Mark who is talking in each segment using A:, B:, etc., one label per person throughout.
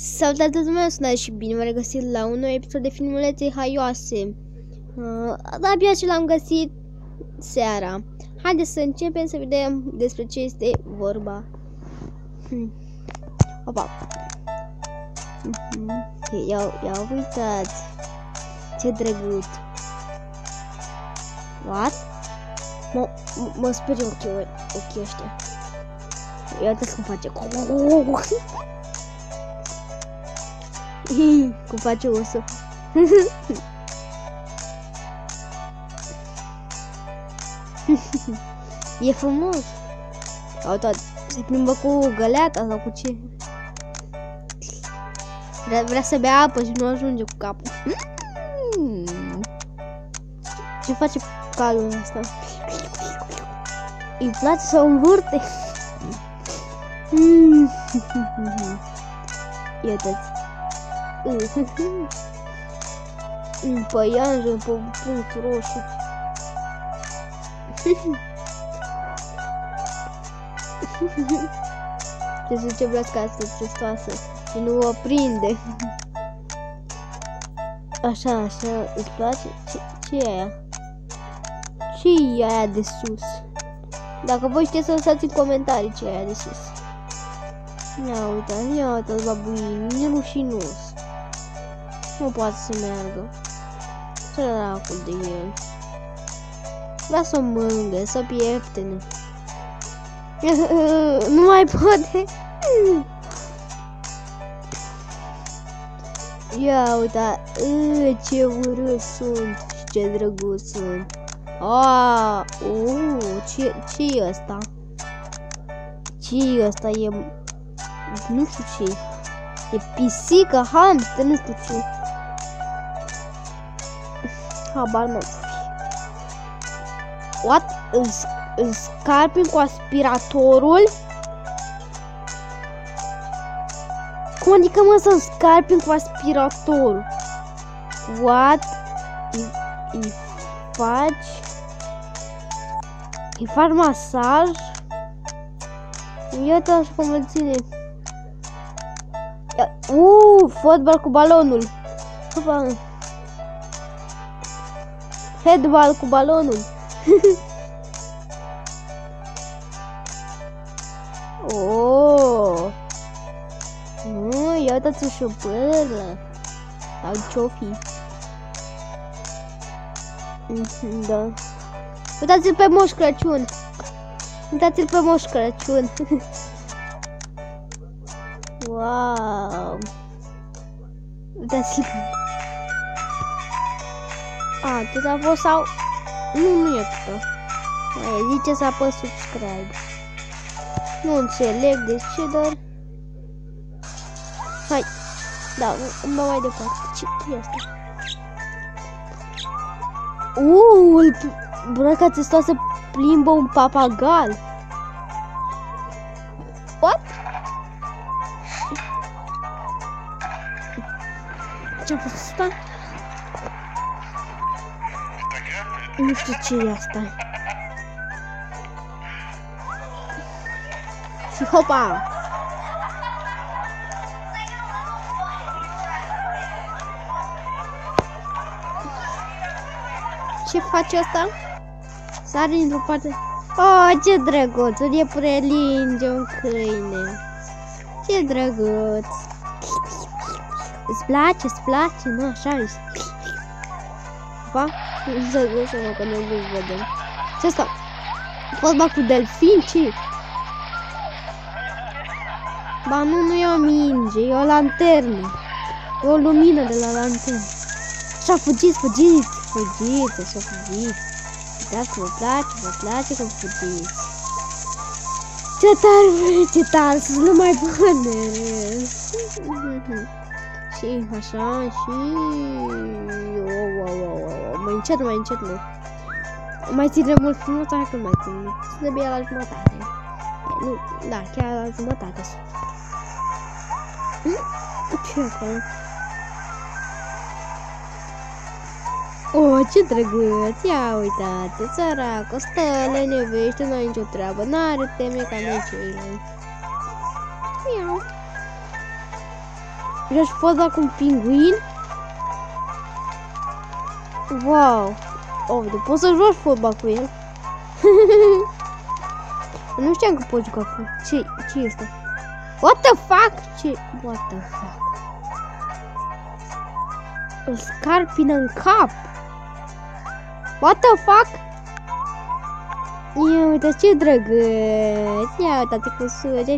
A: Salutare toată lumea, sunt și bine v-am regăsit la un nou episod de filmulețe haioase. Uh, abia ce l-am găsit seara. Haideți să începem să vedem despre ce este vorba. Hmm. Opa. Mm-hmm. Ia, ia uitați. Ce drăguț. What? Mă, mă sperie ochii, ochii ăștia. Ia uitați cum face. Cum face osul. e frumos. Uite, se plimbă cu găleata sau cu ce? Vrea, vrea să bea apă și nu ajunge cu capul. Ce face calul ăsta? Îi place să învârte. Iată-ți. În păianjă, pe punct roșu. Ce zice vrească asta testoasă și nu o prinde. Așa, așa, îți place? Ce, ce e aia? ce e aia de sus? Dacă voi știți să lăsați în comentarii ce e aia de sus. Ia uite, ia uite, babuini, e rușinos. Nu poate să meargă. Săracul de el. Vrea să mângă, să pieftene. nu mai poate. Ia uita, ce urât sunt și ce drăguț sunt. Ah, uh, ce, ce e ăsta? ce e ăsta? E... Nu știu ce E pisică, hamster, nu știu ce. Habar nu. What? Îl, îl scarpin cu aspiratorul? Cum adică mă să scarpin cu aspiratorul? What? Îi, îi faci? Îi faci masaj? Iată așa cum îl ține. Uuu, fotbal cu balonul. Opa. Headball cu balonul. oh. Nu, ia uitați și o pără. Sau ce-o fi. Da. Uitați-l pe Moș Crăciun. Uitați-l pe Moș Crăciun. wow. Uitați-l. A, atât a fost sau... Nu, nu e atât. Mai zice să apăs subscribe. Nu înțeleg de ce, dar... Hai. Da, mă mai departe. Ce e asta? Uuu, buraca testoasă plimbă un papagal. What? Ce-a fost asta? Nu știu ce e asta. Și hopa! Ce face asta? Sare într-o parte. Oh, ce drăguț! Un iepure linge, un câine. Ce drăguț! Îți place, îți place, nu așa ești. Pa? Să să mă, că nu vedem. Ce asta? Fotbal cu delfin? Ce? Ba nu, nu e o minge, e o lanternă. E o lumină de la lanternă. Așa, fugiți, fugiți, fugiți, așa, fugiți. Uitați că vă place, vă place că fugiți. Ce tare, ce tare, sunt numai bune. și așa, și... Oh, wow, wow, wow. Mai încet, mai încet, nu. Mai ține mult frumos, dacă nu mai ține. Ține bine la jumătate. Nu, da, chiar la jumătate. Ce acolo? Oh, ce drăguț! Ia uitați, sărac, o stă lenevește, nu ai nicio treabă, n-are teme ca noi ceilalți. Miau. Joci fotbal cu un pinguin? Wow! Oh, de poți să joci fotbal cu el. nu știam că poți juca cu... Ce, ce este? What the fuck? Ce? What the fuck? Îl scarpină în cap. What the fuck? Ia uite ce drăguț. Ia uite cum suge.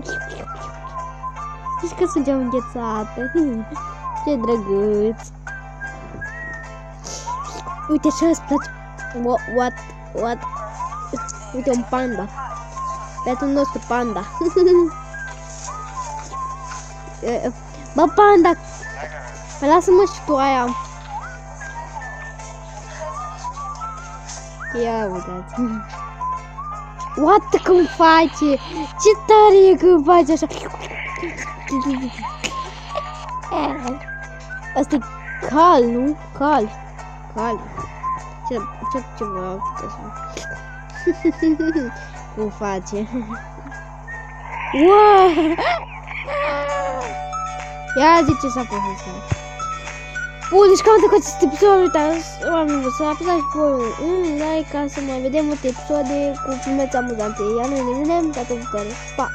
A: Zici că sugeam înghețată. Ce drăguț. Uite ce îți place. What? What? What? Uite un panda. Băiatul nostru panda. Bă, panda! Lasă-mă și tu aia. Ia uitați. What cum face? Ce tare e când face așa. Asta e cal, nu? Cal. Cal. Ce, ce, ce vă Cum face? Wow! Ia zi ce s-a pus asta. Bun, deci cam atât cu acest episod, uitați, oameni, să apăsați pe un like ca să mai vedem multe episoade cu filmețe amuzante. Iar noi ne vedem data viitoare. Pa!